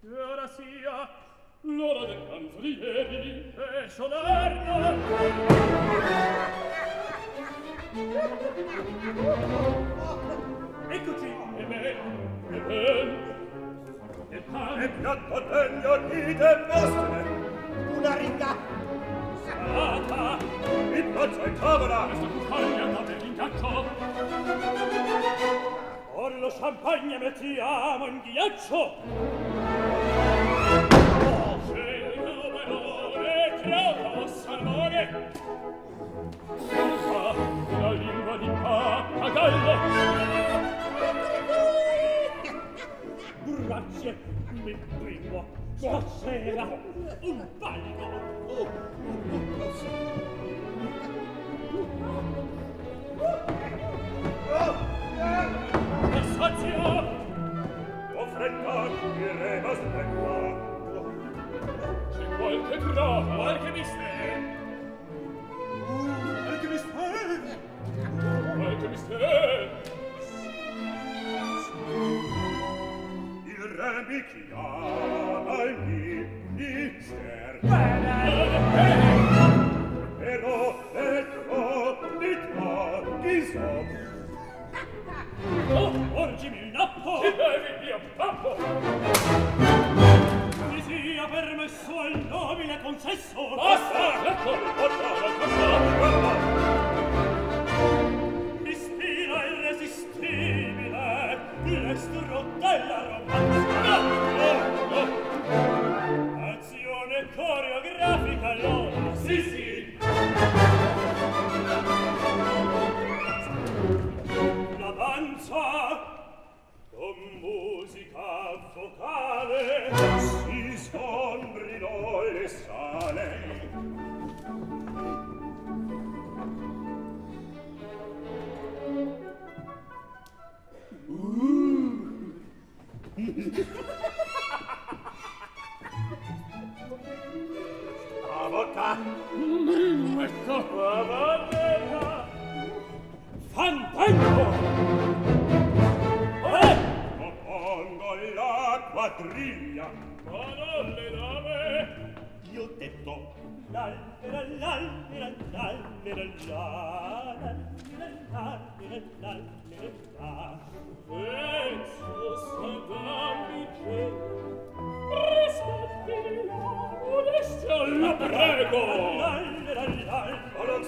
Che ora sia? L'ora del canzonieri è solerna! Eccoci! E me, e me, e pane piatto degli ornite vostre! Una riga! Sata! In faccia in tavola! Questa cucagna da bell'inghiaccio! Or lo champagne mettiamo in ghiaccio! cavallo Grazie, mi primo Stasera un palco oh, sazio Ho fretta che remas prego C'è qualche cro, qualche mistero mi chiama il minister. Però, però, di qua chi so? Oh, porgimi il nappo! Sì, bevi via, pappo! Mi sia permesso al nobile consesso! Basta! Basta! Basta! Basta! Mi ispira irresistibile l'estro della romanza coreografica allora, sì sì. La danza con musica vocale si sgombrino le sale. Uh. idiota! Questo qua va bene! Fantango! Eh! Propongo la quadriglia, ma non le dame! Io ho detto l'albera, l'albera, l'albera, l'albera, l'albera, l'albera, l'albera,